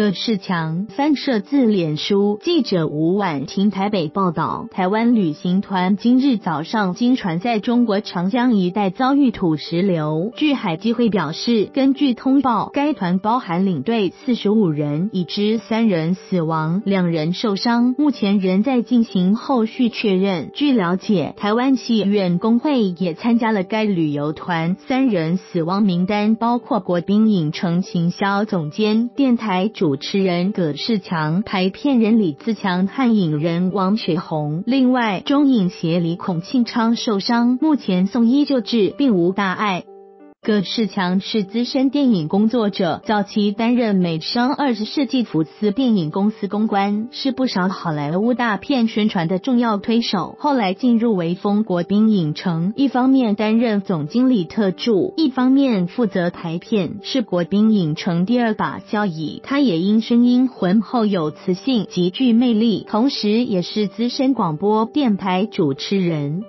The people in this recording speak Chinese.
葛世强翻摄自脸书记者吴婉婷台北报道，台湾旅行团今日早上经船在中国长江一带遭遇土石流。据海基会表示，根据通报，该团包含领队四十五人，已知三人死亡，两人受伤，目前仍在进行后续确认。据了解，台湾企院工会也参加了该旅游团，三人死亡名单包括国宾影城行销总监、电台。主主持人葛世强、拍片人李自强和影人王雪红，另外中影协理孔庆昌受伤，目前送医救治，并无大碍。葛世强是资深电影工作者，早期担任美商二十世纪福斯电影公司公关，是不少好莱坞大片宣传的重要推手。后来进入维丰国宾影城，一方面担任总经理特助，一方面负责排片，是国宾影城第二把交椅。他也因声音浑厚有磁性，极具魅力，同时也是资深广播电台主持人。